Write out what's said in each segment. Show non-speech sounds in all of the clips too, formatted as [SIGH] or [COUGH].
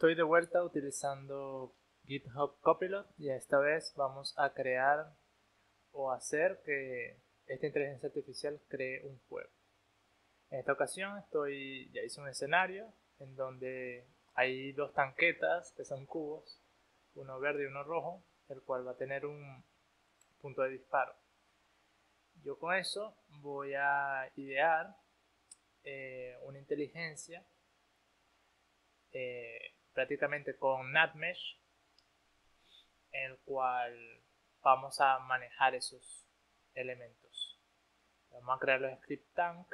Estoy de vuelta utilizando GitHub Copilot y esta vez vamos a crear o hacer que esta inteligencia artificial cree un juego. En esta ocasión estoy ya hice un escenario en donde hay dos tanquetas que son cubos, uno verde y uno rojo, el cual va a tener un punto de disparo. Yo con eso voy a idear eh, una inteligencia eh, prácticamente con NatMesh, en el cual vamos a manejar esos elementos. Vamos a crear los script tank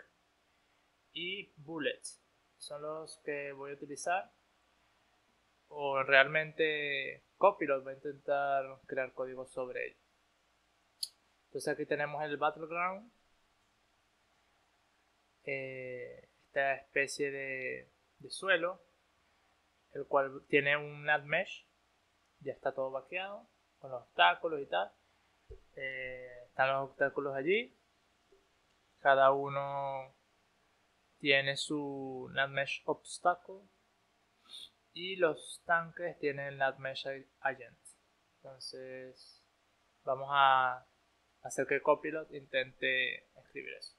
y bullets. Son los que voy a utilizar. O realmente Copilot va a intentar crear código sobre ello. Entonces aquí tenemos el battleground. Eh, esta especie de, de suelo el cual tiene un NatMesh, ya está todo vaqueado, con los obstáculos y tal. Eh, están los obstáculos allí, cada uno tiene su NatMesh obstáculo y los tanques tienen NatMesh agent. Entonces, vamos a hacer que Copilot intente escribir eso.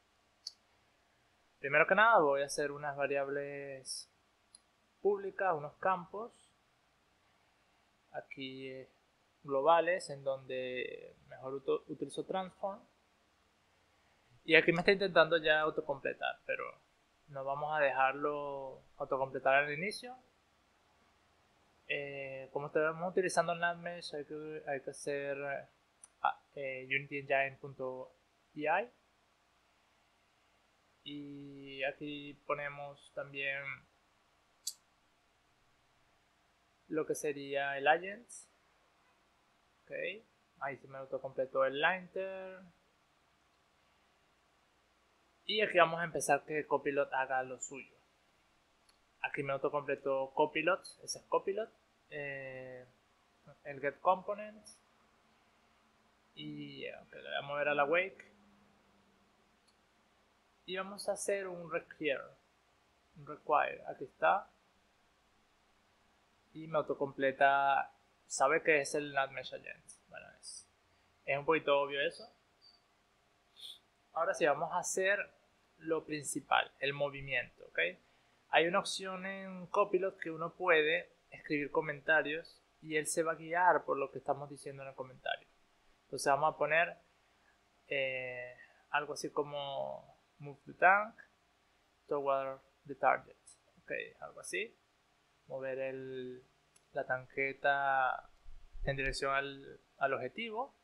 Primero que nada voy a hacer unas variables pública, unos campos aquí eh, globales en donde mejor utilizo transform. Y aquí me está intentando ya autocompletar pero no vamos a dejarlo autocompletar al inicio. Eh, como estamos utilizando NatMesh hay que, hay que hacer ah, eh, unityengine.pi y aquí ponemos también lo que sería el agents. Ok, ahí se me autocompletó el linter. Y aquí vamos a empezar que Copilot haga lo suyo. Aquí me autocompletó Copilot, ese es Copilot. Eh, el get components. Y le voy a mover a la wake. Y vamos a hacer un require. Un require. Aquí está y me autocompleta, sabe que es el NatMesh Agent. Bueno, es, es un poquito obvio eso. Ahora sí, vamos a hacer lo principal, el movimiento, ¿ok? Hay una opción en Copilot que uno puede escribir comentarios y él se va a guiar por lo que estamos diciendo en el comentario. Entonces vamos a poner eh, algo así como move the tank toward the target. Ok, algo así mover el, la tanqueta en dirección al, al objetivo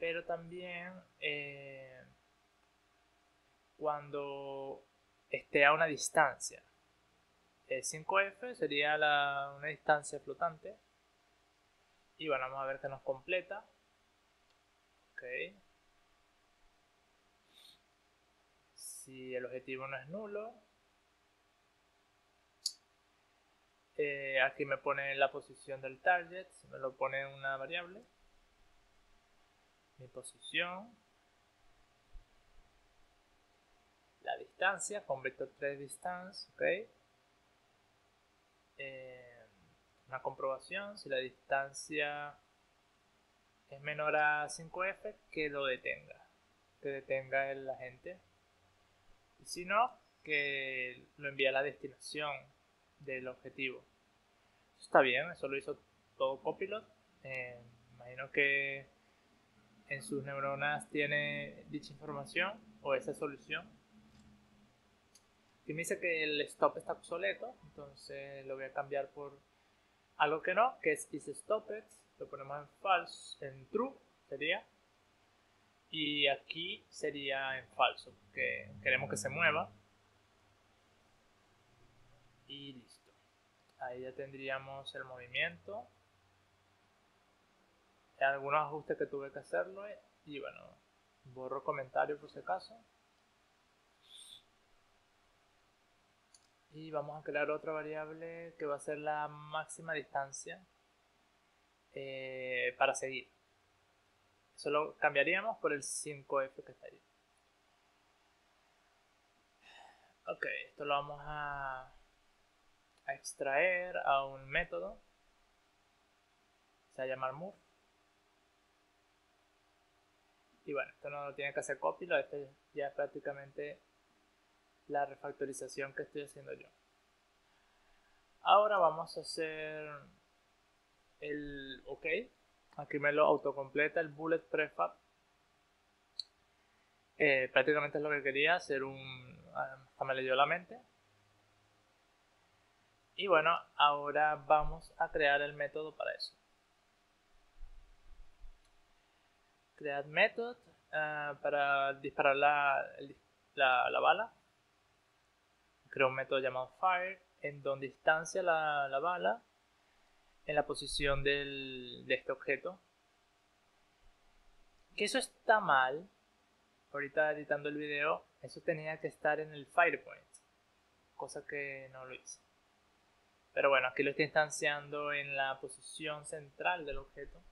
pero también eh, cuando esté a una distancia. El 5F sería la, una distancia flotante. Y bueno, vamos a ver que nos completa. Ok. Si el objetivo no es nulo, Eh, aquí me pone la posición del target, me lo pone en una variable. Mi posición. La distancia con vector 3 distance, ok. Eh, una comprobación, si la distancia es menor a 5f, que lo detenga. Que detenga el agente. Y si no, que lo envíe a la destinación del objetivo está bien, eso lo hizo todo Copilot. Eh, imagino que en sus neuronas tiene dicha información o esa solución. Y me dice que el stop está obsoleto, entonces lo voy a cambiar por algo que no, que es is stopped. Lo ponemos en false, en true sería. Y aquí sería en falso, porque queremos que se mueva. Y listo ahí ya tendríamos el movimiento. Algunos ajustes que tuve que hacerlo y bueno borro comentario por si acaso. Y vamos a crear otra variable que va a ser la máxima distancia eh, para seguir. Eso lo cambiaríamos por el 5f que está ahí ok esto lo vamos a a extraer a un método. Se va a llamar move. Y bueno, esto no lo tiene que hacer copy, este ya es prácticamente la refactorización que estoy haciendo yo. Ahora vamos a hacer el OK. Aquí me lo autocompleta el bullet prefab. Eh, prácticamente es lo que quería, hacer un... Hasta me le dio la mente. Y bueno, ahora vamos a crear el método para eso. Crear method eh, para disparar la, la, bala. Creo un método llamado fire en donde instancia la, la bala en la posición del, de este objeto. Que eso está mal. Ahorita editando el video, eso tenía que estar en el Firepoint. Cosa que no lo hice. Pero bueno, aquí lo estoy instanciando en la posición central del objeto.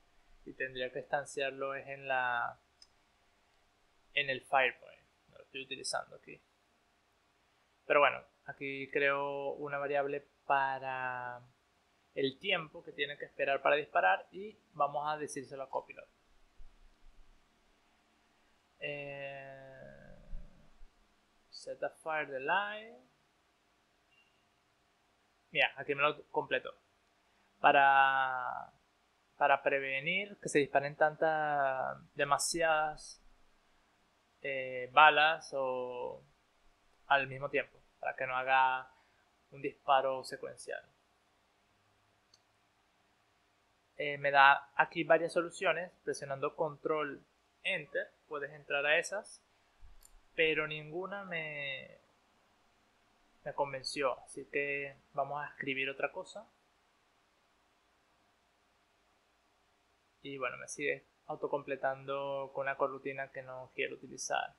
Y tendría que instanciarlo es en la en el Firepoint. lo estoy utilizando aquí. Pero bueno, aquí creo una variable para el tiempo que tiene que esperar para disparar y vamos a decírselo a Copilot. Eh, set a fire delay. Mira, aquí me lo completo. Para, para prevenir que se disparen tantas, demasiadas eh, balas o al mismo tiempo. Para que no haga un disparo secuencial. Eh, me da aquí varias soluciones. Presionando control enter puedes entrar a esas. Pero ninguna me, me convenció. Así que vamos a escribir otra cosa. Y bueno, me sigue autocompletando con una corrutina que no quiero utilizar.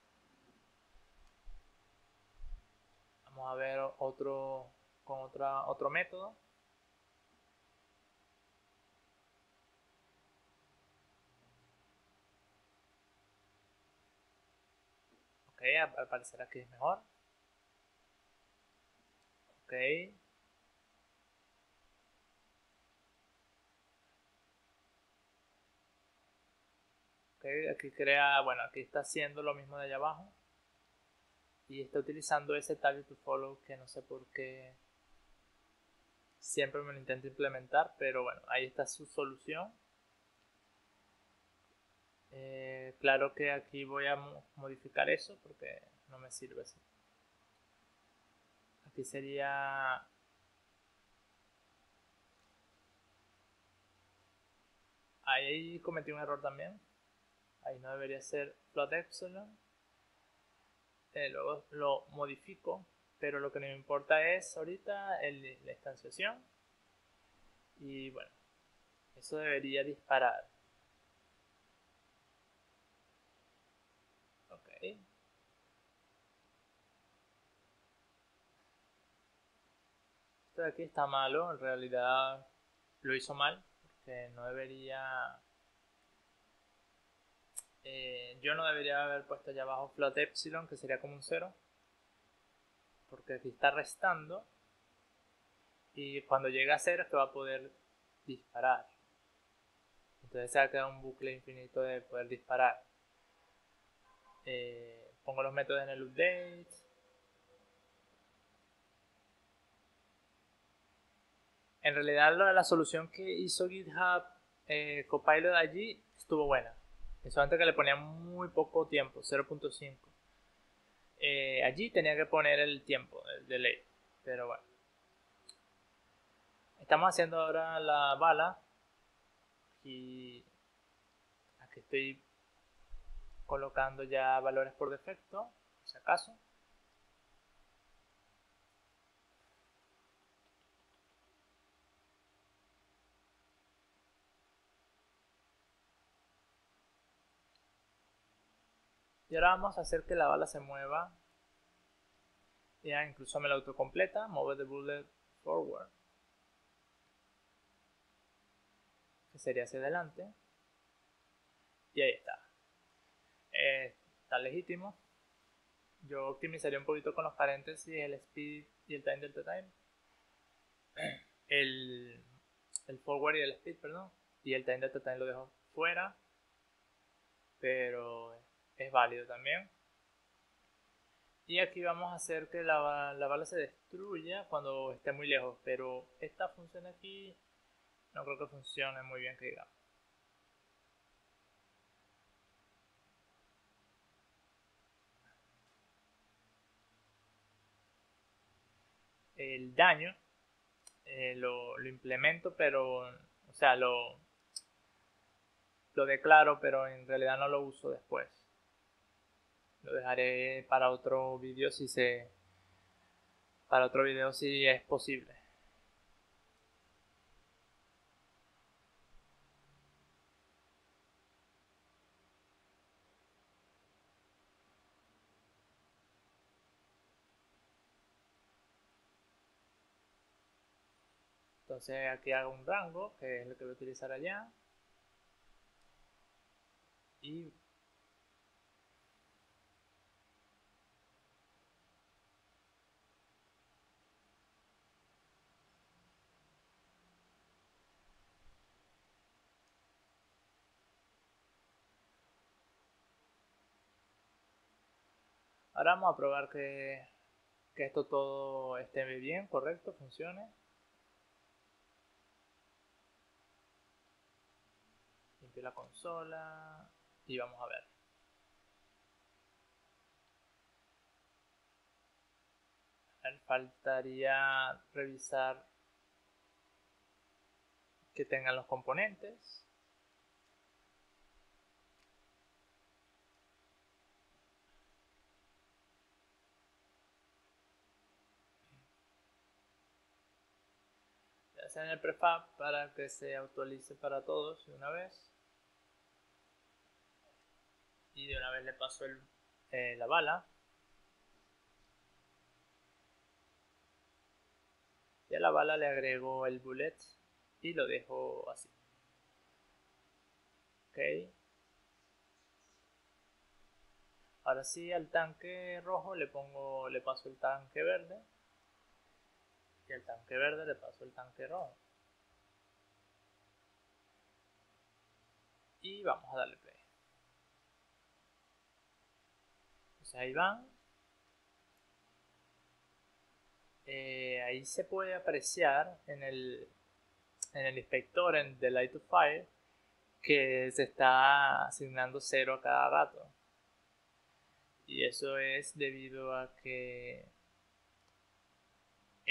Vamos a ver otro con otra, otro método. Ok, al parecer aquí es mejor. Ok. Ok, aquí crea, bueno, aquí está haciendo lo mismo de allá abajo. Y está utilizando ese target to follow que no sé por qué siempre me lo intento implementar, pero bueno, ahí está su solución. Eh, claro que aquí voy a modificar eso porque no me sirve así. Aquí sería... Ahí cometí un error también. Ahí no debería ser float epsilon. Eh, luego lo modifico, pero lo que no me importa es ahorita el, la instanciación. Y bueno, eso debería disparar. De aquí está malo, en realidad lo hizo mal, porque no debería... Eh, yo no debería haber puesto allá abajo float epsilon, que sería como un cero, porque aquí está restando, y cuando llega a cero es que va a poder disparar. Entonces se va a quedar un bucle infinito de poder disparar. Eh, pongo los métodos en el update. En realidad la, solución que hizo GitHub eh, Copilot allí estuvo buena. Solamente que le ponía muy poco tiempo, 0.5. Eh, allí tenía que poner el tiempo, el delay. Pero bueno. Estamos haciendo ahora la bala. Y aquí estoy colocando ya valores por defecto, si acaso. Y ahora vamos a hacer que la bala se mueva. Ya incluso me la autocompleta. Move the bullet forward. Que sería hacia adelante. Y ahí está. Eh, está legítimo. Yo optimizaría un poquito con los paréntesis, el speed y el time delta time. [CLEARS THROAT] el, el forward y el speed, perdón. Y el time data también lo dejo fuera. Pero es válido también. Y aquí vamos a hacer que la, la bala se destruya cuando esté muy lejos. Pero esta función aquí no creo que funcione muy bien que digamos. el daño eh, lo, lo, implemento, pero, o sea, lo, lo declaro, pero en realidad no lo uso después. Lo dejaré para otro vídeo si se, para otro video si es posible. Entonces aquí hago un rango, que es lo que voy a utilizar allá. Y Ahora vamos a probar que, que esto todo esté bien, correcto, funcione. la consola y vamos a ver. faltaría revisar que tengan los componentes. En el prefab para que se actualice para todos de una vez y de una vez le paso el, eh, la bala. Y a la bala le agrego el bullet y lo dejo así. Ok. Ahora sí al tanque rojo le pongo, le paso el tanque verde. Y al tanque verde le paso el tanque rojo. Y vamos a darle play. ahí van. Eh, ahí se puede apreciar en el, en el inspector en The Light of Fire que se está asignando cero a cada rato. Y eso es debido a que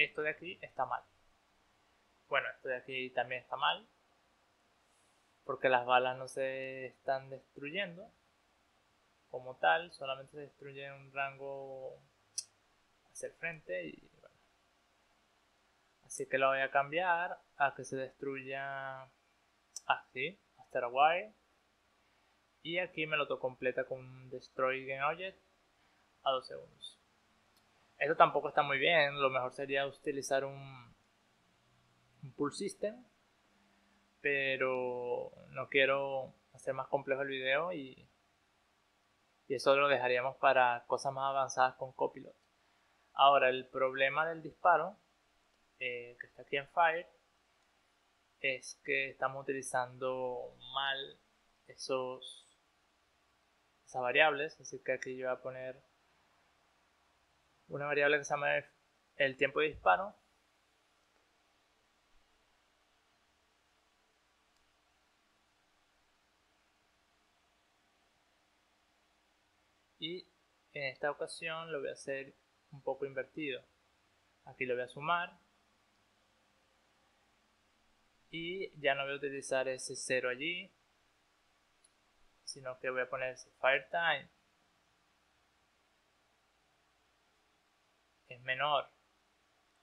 esto de aquí está mal. Bueno, esto de aquí también está mal. Porque las balas no se están destruyendo como tal, solamente se destruye un rango hacia el frente y bueno. Así que lo voy a cambiar a que se destruya así, hasta Wire. Y aquí me lo completa con Destroy Game Object a 2 segundos. Esto tampoco está muy bien, lo mejor sería utilizar un, un pull system, pero no quiero hacer más complejo el video y y eso lo dejaríamos para cosas más avanzadas con Copilot. Ahora, el problema del disparo, eh, que está aquí en Fire, es que estamos utilizando mal esos, esas variables. Así que aquí yo voy a poner una variable que se llama el tiempo de disparo. Y en esta ocasión lo voy a hacer un poco invertido. Aquí lo voy a sumar. Y ya no voy a utilizar ese 0 allí sino que voy a poner ese fire time es menor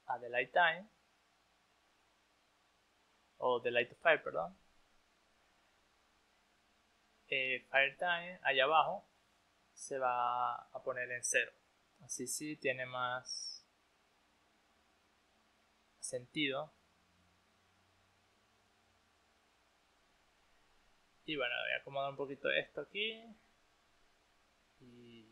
a the light time o the light of fire perdón eh, fire time allá abajo se va a poner en cero. Así sí tiene más sentido. Y bueno, voy a acomodar un poquito esto aquí. Y...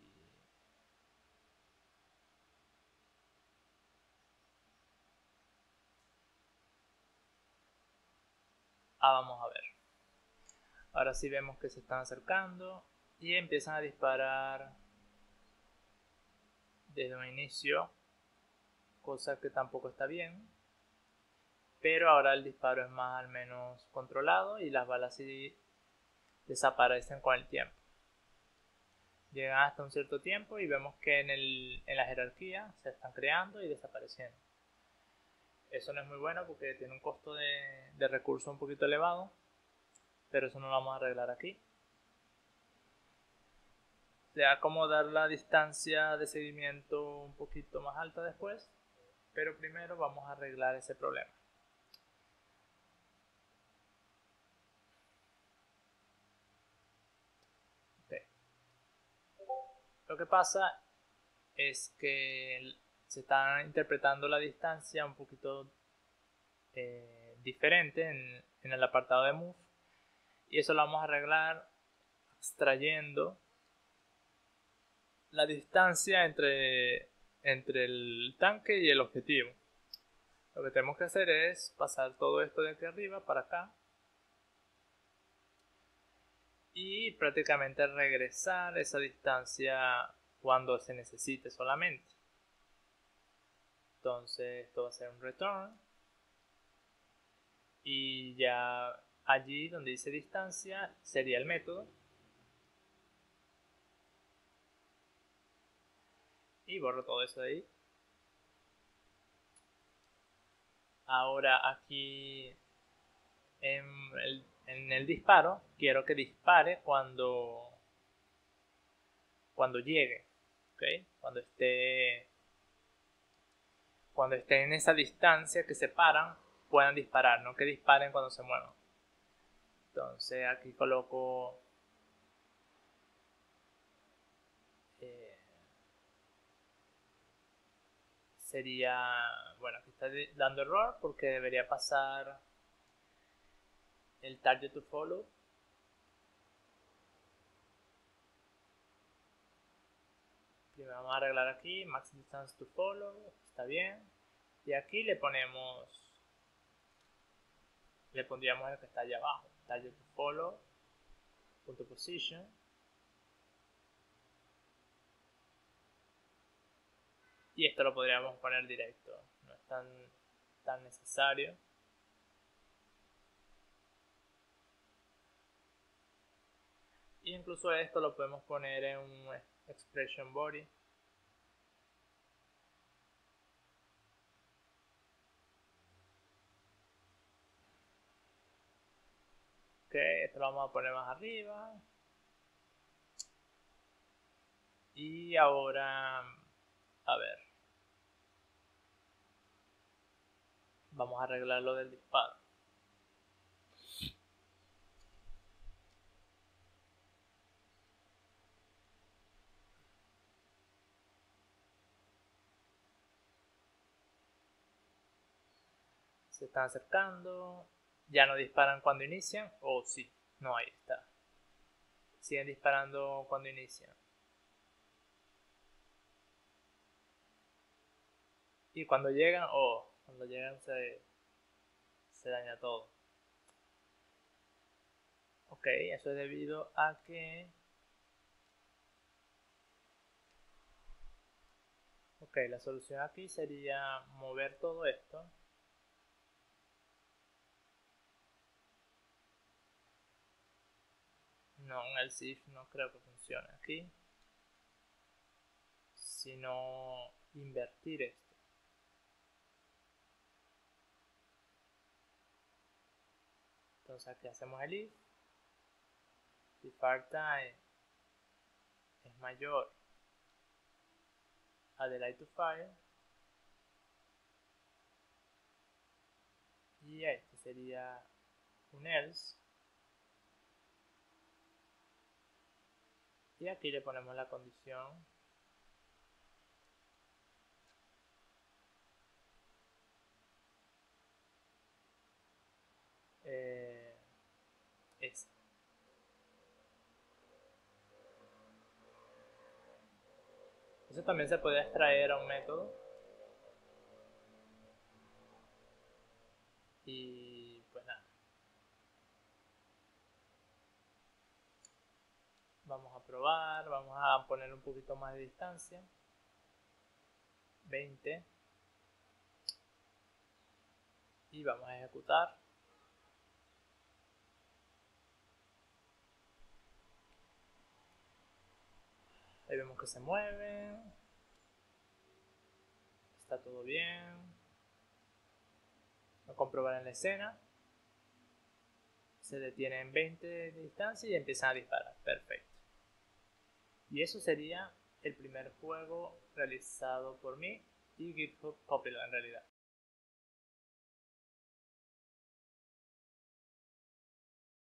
Ah, vamos a ver. Ahora sí vemos que se están acercando y empiezan a disparar desde un inicio, cosa que tampoco está bien. Pero ahora el disparo es más o menos controlado y las balas sí desaparecen con el tiempo. Llegan hasta un cierto tiempo y vemos que en, en la jerarquía se están creando y desapareciendo. Eso no es muy bueno porque tiene un costo de, de recursos un poquito elevado, pero eso no lo vamos a arreglar aquí. Le como dar la distancia de seguimiento un poquito más alta después, pero primero vamos a arreglar ese problema. Lo que pasa es que se está interpretando la distancia un poquito eh, diferente en, en, el apartado de move. Y eso lo vamos a arreglar extrayendo la distancia entre, entre el tanque y el objetivo. Lo que tenemos que hacer es pasar todo esto de aquí arriba para acá. Y prácticamente regresar esa distancia cuando se necesite solamente entonces esto va a ser un return. Y ya allí donde dice distancia sería el método. Y borro todo eso de ahí. Ahora aquí en el, en el disparo quiero que dispare cuando cuando llegue, ¿okay? cuando esté cuando estén en esa distancia que separan, puedan disparar, no que disparen cuando se muevan. Entonces aquí coloco eh, sería bueno aquí está dando error porque debería pasar el target to follow primero vamos a arreglar aquí max distance to follow está bien. Y aquí le ponemos, le pondríamos el que está allá abajo, target to follow, punto position. Y esto lo podríamos poner directo, no es tan, tan necesario. Y incluso esto lo podemos poner en un expression body. Esto lo vamos a poner más arriba. Y ahora, a ver. Vamos a arreglar lo del disparo. Se están acercando ya no disparan cuando inician o sí, no, ahí está. Siguen disparando cuando inician. Y cuando llegan, oh, cuando llegan se, se daña todo. Ok, eso es debido a que... Ok, la solución aquí sería mover todo esto No, el SIF no creo que funcione aquí. Sino invertir esto. Entonces aquí hacemos el if. Si falta es mayor a delay to fire. Y este sería un else. Aquí le ponemos la condición eh, Eso también se puede extraer a un método pues nada. Vamos a poner un poquito más de distancia. 20. Y vamos a ejecutar. Ahí vemos que se mueve. Está todo bien. A comprobar en la escena. Se detiene en 20 de distancia y empiezan a disparar. Perfecto. Y eso sería el primer juego realizado por mí y GitHub Popular en realidad.